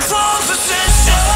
in the session.